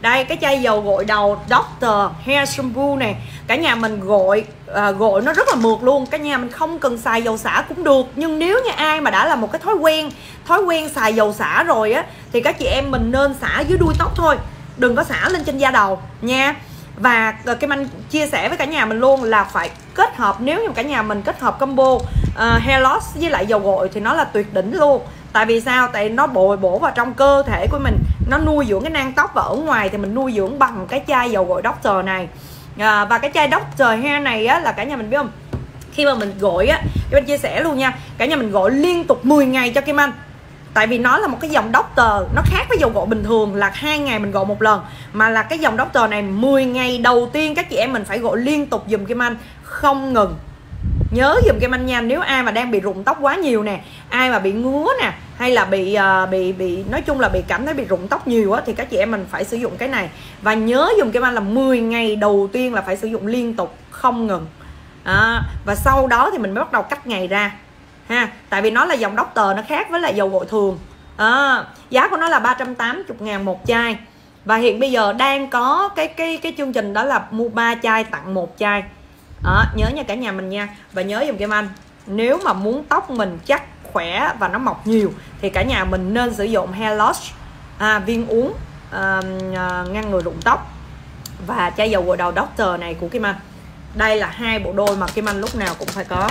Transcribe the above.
đây cái chai dầu gội đầu Doctor Hair Shampoo này. Cả nhà mình gội à, gội nó rất là mượt luôn. Cả nhà mình không cần xài dầu xả cũng được. Nhưng nếu như ai mà đã là một cái thói quen thói quen xài dầu xả rồi á thì các chị em mình nên xả dưới đuôi tóc thôi. Đừng có xả lên trên da đầu nha. Và à, cái Kim Anh chia sẻ với cả nhà mình luôn là phải kết hợp nếu như cả nhà mình kết hợp combo uh, hair loss với lại dầu gội thì nó là tuyệt đỉnh luôn. Tại vì sao? Tại nó bồi bổ vào trong cơ thể của mình nó nuôi dưỡng cái nang tóc và ở ngoài thì mình nuôi dưỡng bằng cái chai dầu gội Doctor này. À, và cái chai Doctor hair này á là cả nhà mình biết không? Khi mà mình gội á cho Anh chia sẻ luôn nha cả nhà mình gội liên tục 10 ngày cho Kim Anh. Tại vì nó là một cái dòng doctor nó khác với dầu gội bình thường là hai ngày mình gội một lần mà là cái dòng doctor này 10 ngày đầu tiên các chị em mình phải gội liên tục dùm Kim Anh không ngừng. Nhớ dùm Kim Anh nha nếu ai mà đang bị rụng tóc quá nhiều nè ai mà bị ngứa nè hay là bị uh, bị bị nói chung là bị cảm thấy bị rụng tóc nhiều á thì các chị em mình phải sử dụng cái này. Và nhớ dùng cái Anh là 10 ngày đầu tiên là phải sử dụng liên tục không ngừng. À, và sau đó thì mình mới bắt đầu cắt ngày ra ha. Tại vì nó là dòng doctor nó khác với lại dầu gội thường. À, giá của nó là 380 ngàn một chai. Và hiện bây giờ đang có cái cái cái chương trình đó là mua 3 chai tặng một chai. À, nhớ nha cả nhà mình nha. Và nhớ dùm kem Anh nếu mà muốn tóc mình chắc khỏe và nó mọc nhiều thì cả nhà mình nên sử dụng hair loss à, viên uống à, ngăn ngừa rụng tóc và chai dầu gội đầu doctor này của Kim Anh. Đây là hai bộ đôi mà Kim Anh lúc nào cũng phải có.